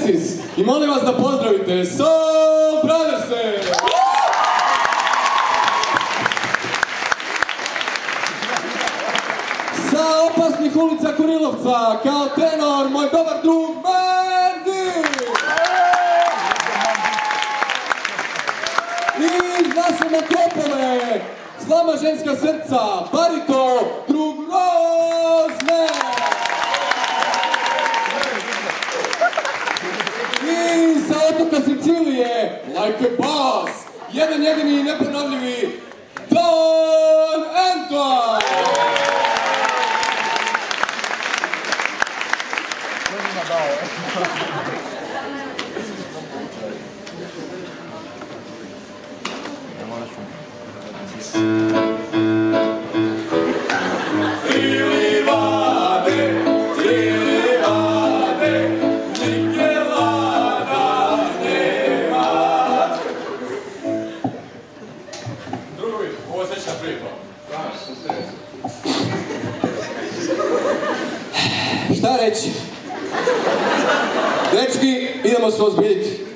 Sensis i molim vas da pozdravite Soul Brothers! Sa opasnih ulica Kurilovca, kao tenor, moj dobar drug Mandy! I iz naše metropole, slama ženska srca, barito, drug Rozne! Like a boss, jedan jedini i neponovljivi Don Antoine! Ili Šta reći? Dečki, idemo se ozbiljiti.